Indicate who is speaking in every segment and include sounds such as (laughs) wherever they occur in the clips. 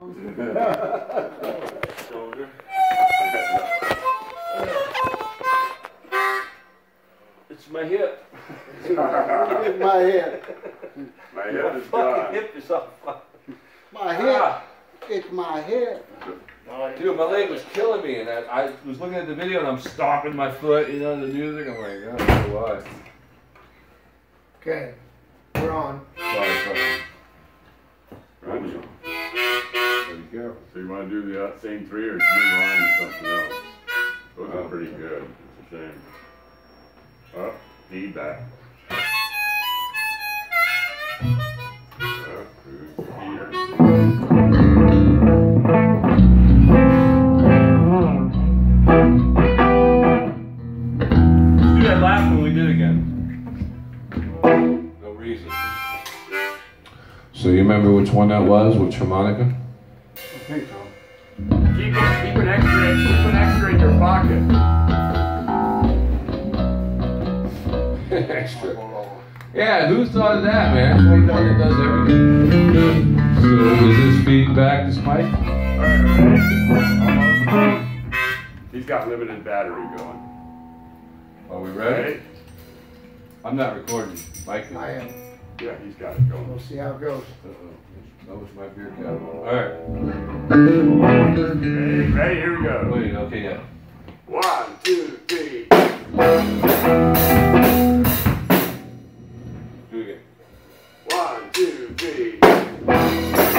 Speaker 1: Shoulder. It's my hip.
Speaker 2: It's (laughs) my hip
Speaker 3: My head is
Speaker 1: Fucking
Speaker 3: gone.
Speaker 1: hip is off.
Speaker 2: My head.
Speaker 1: Ah,
Speaker 2: It's my hip.
Speaker 1: dude, my leg was killing me, and I, I was looking at the video, and I'm stomping my foot, you know, the music. I'm like, I don't know why.
Speaker 4: Okay, we're on.
Speaker 1: Sorry, sorry.
Speaker 3: So you want to do the uh, same three or move on to something else? Those are pretty good. It's a shame. Feedback. Who's here?
Speaker 1: Let's do that last one we did again. No reason.
Speaker 5: So you remember which one that was? Which harmonica?
Speaker 2: I think so.
Speaker 3: Keep, it, keep an extra, keep an extra in your pocket. (laughs)
Speaker 5: Extra. Yeah, who thought of that, man? It's one that does everything. So is this feedback this mic?
Speaker 3: Alright. He's got limited battery going.
Speaker 5: Are we ready?
Speaker 3: Right?
Speaker 5: I'm not recording. Mike.
Speaker 4: I am.
Speaker 3: Yeah, he's got it going.
Speaker 4: We'll see how it goes.
Speaker 5: Uh-oh. That was my beer cap. Alright.
Speaker 3: Ready, ready, here we go.
Speaker 5: Wait, okay, yeah.
Speaker 3: One, two, three.
Speaker 5: Do it again.
Speaker 3: One, two, three.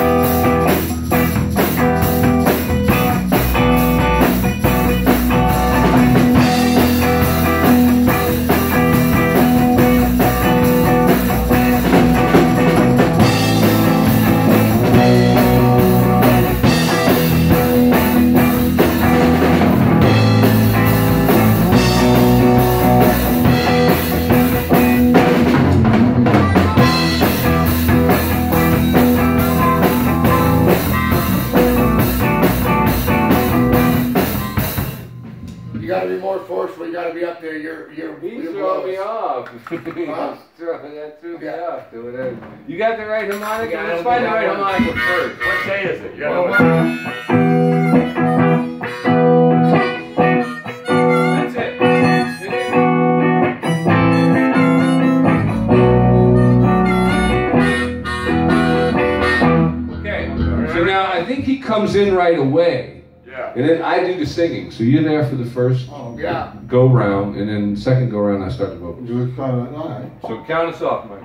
Speaker 1: First
Speaker 2: Oh,
Speaker 4: Yeah,
Speaker 5: go round, and then second go round I start the vocals.
Speaker 2: Do it kind of, all right.
Speaker 1: So count us off, Mike.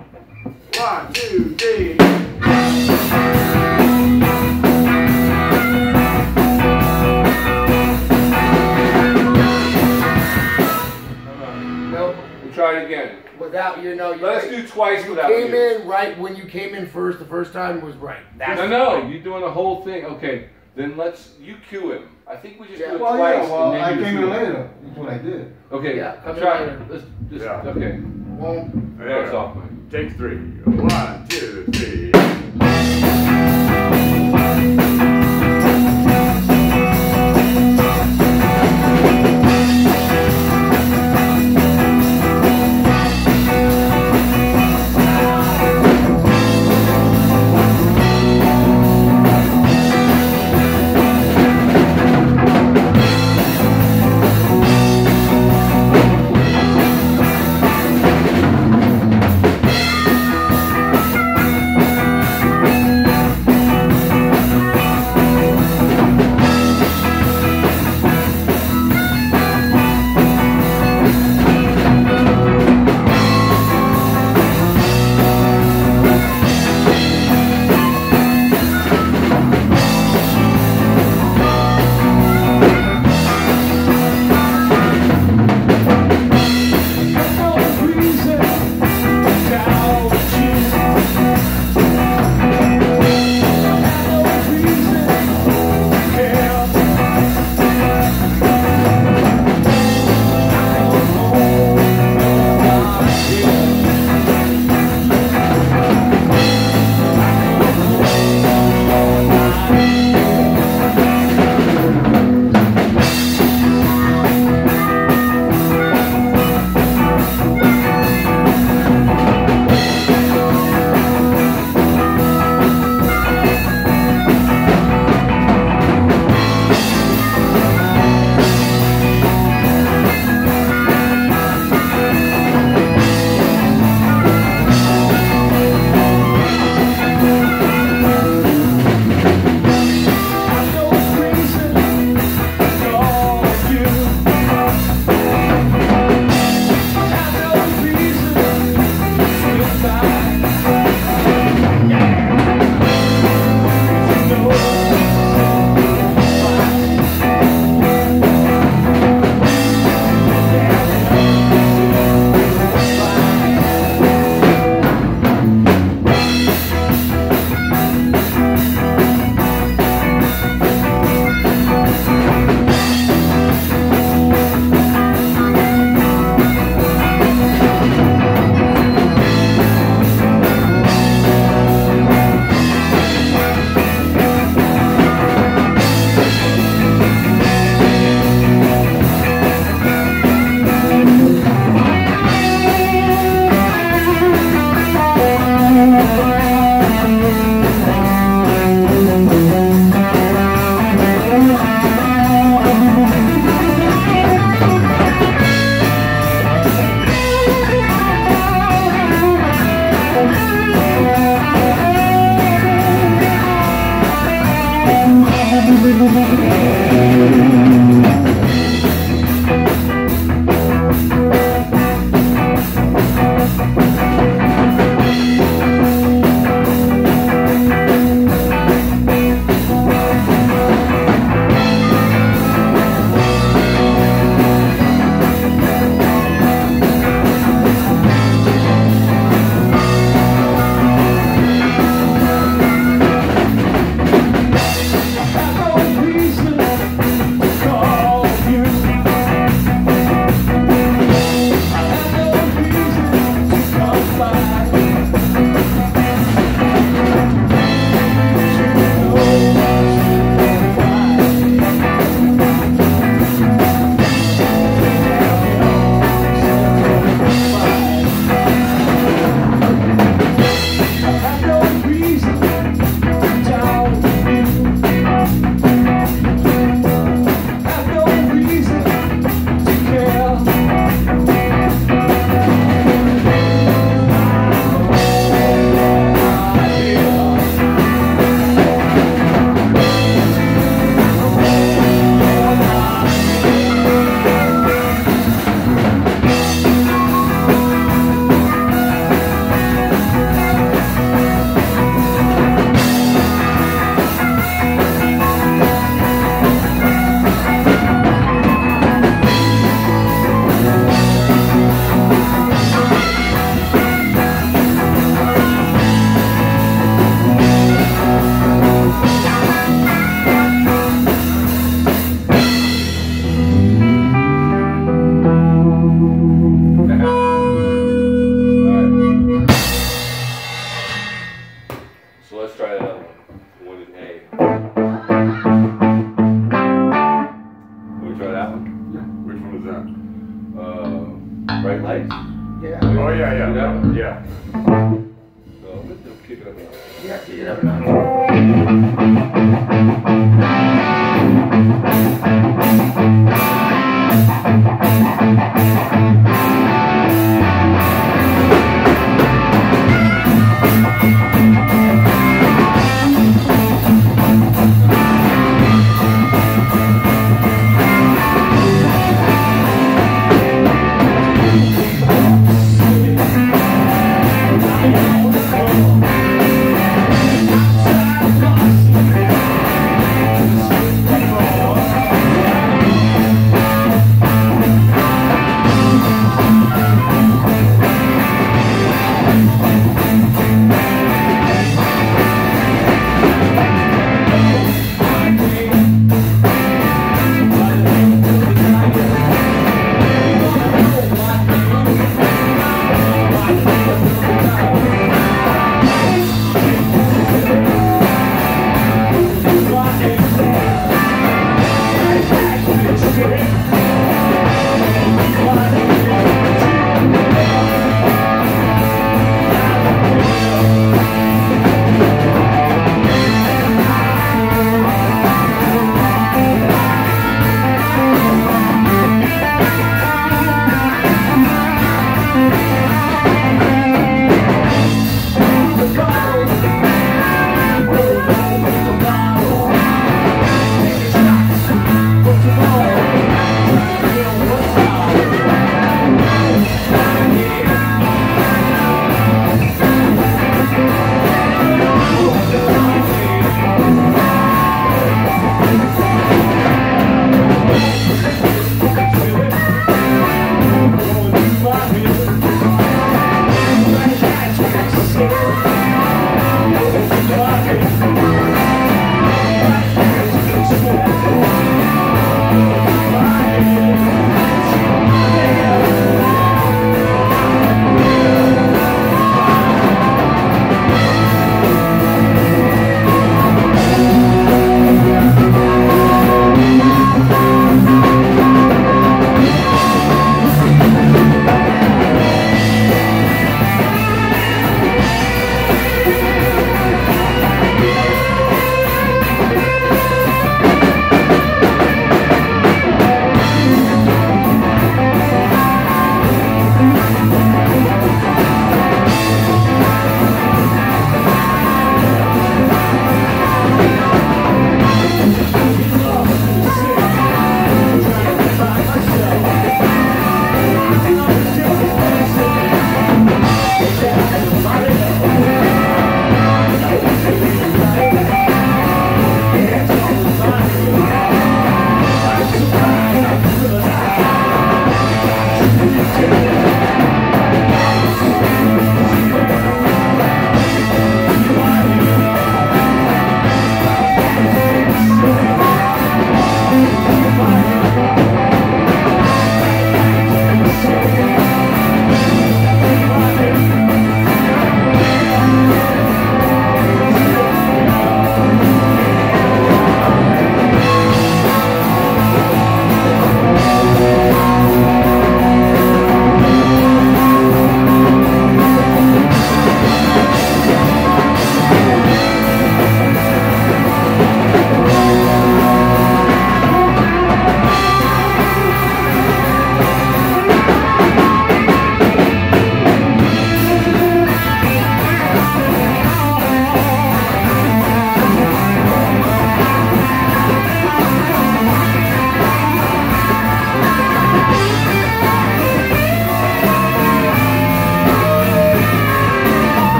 Speaker 3: One, two, three.
Speaker 4: no,
Speaker 1: We'll try it again.
Speaker 4: without, you know, you
Speaker 1: Let's do twice
Speaker 4: you
Speaker 1: without
Speaker 4: came
Speaker 1: you.
Speaker 4: in right when you came in first, the first time was right. That's
Speaker 1: No, no, you're doing the whole thing. Okay, then let's you cue him. I think we just
Speaker 4: Yeah.
Speaker 1: do it
Speaker 2: Well,
Speaker 1: twice.
Speaker 2: yeah, well,
Speaker 1: and
Speaker 2: I
Speaker 1: then you
Speaker 2: came in later. That's what I did.
Speaker 1: Okay,
Speaker 4: Yeah, come in
Speaker 1: try.
Speaker 4: later.
Speaker 1: Let's just
Speaker 3: Yeah.
Speaker 1: okay.
Speaker 4: One,
Speaker 3: There.
Speaker 1: That's off, Mike.
Speaker 3: Take three. One, two, three.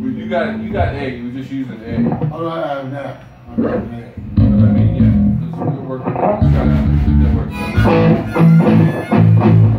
Speaker 4: You
Speaker 3: got
Speaker 1: you got egg. You were just using
Speaker 2: egg. Oh, I have
Speaker 1: that. I have mean? Yeah. Let's work with that. Let's try that. Let's that.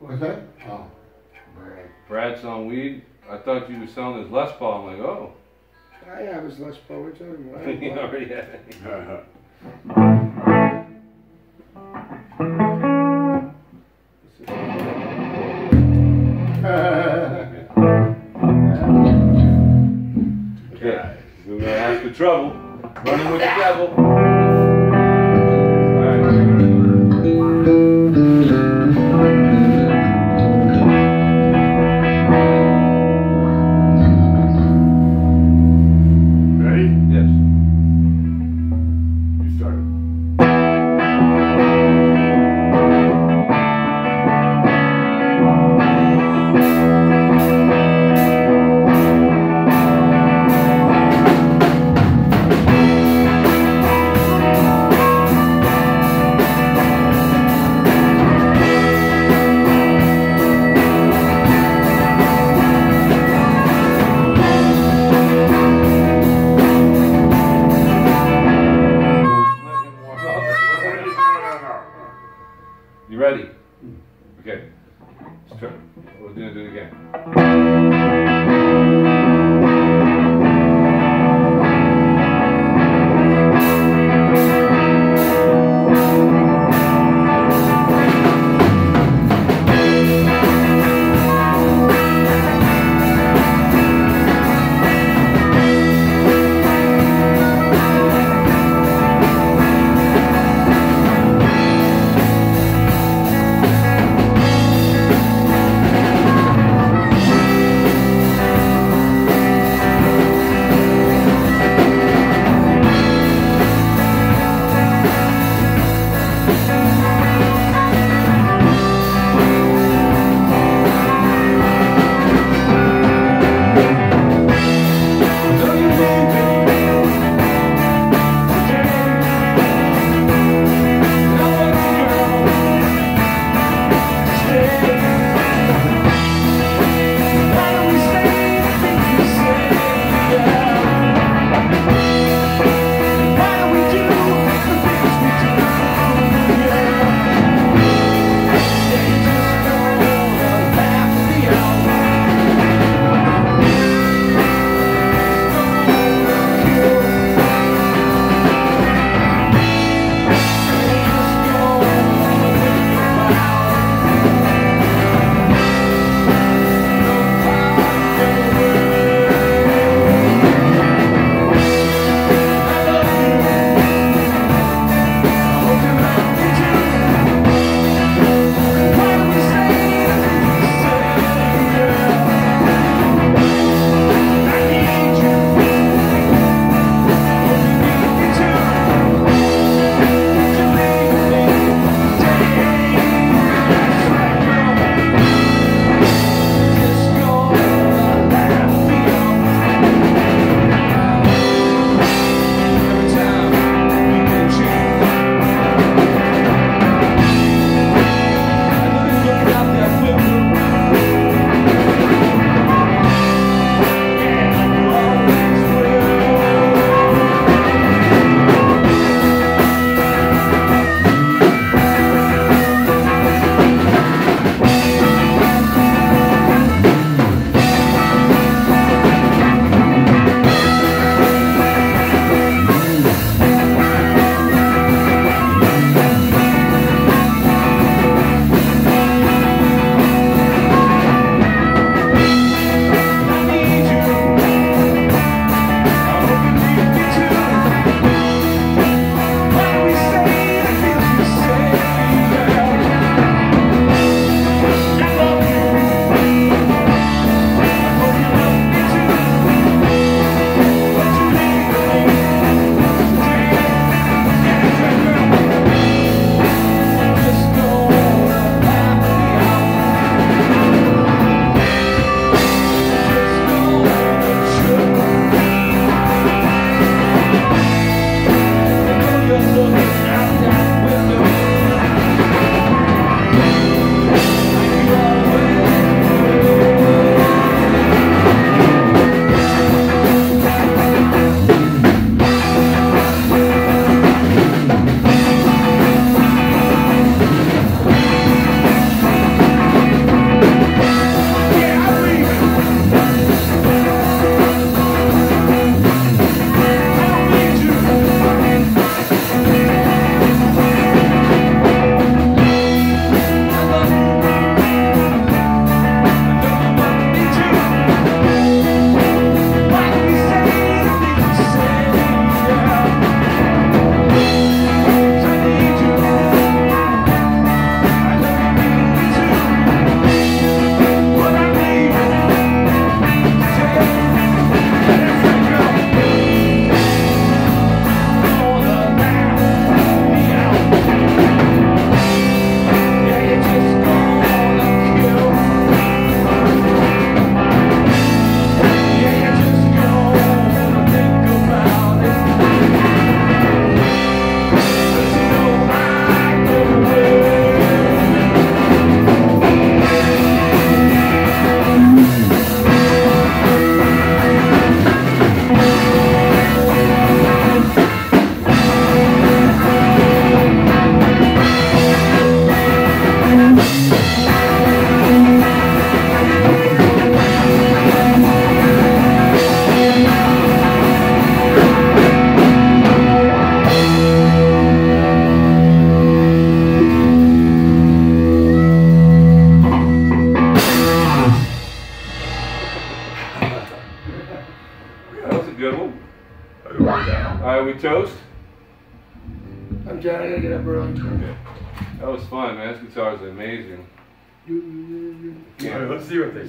Speaker 1: What's that?
Speaker 2: Oh, Brad.
Speaker 1: Brad's on weed. I thought you were selling his Les Paul. I'm like, oh.
Speaker 6: I have his Les Paul. What you (laughs) talking
Speaker 1: you already had (laughs) uh-huh. (laughs) okay. We're gonna ask the trouble running with the devil.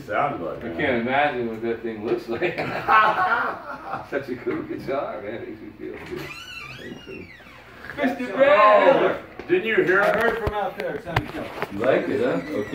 Speaker 3: Let's see what they sound like.
Speaker 1: I can't imagine what that thing looks like. (laughs) Such a cool guitar, man. Makes me feel good. Mr. Bear!
Speaker 3: Didn't you hear?
Speaker 7: I heard from out there, it sounded good.
Speaker 1: You like it, huh? Okay.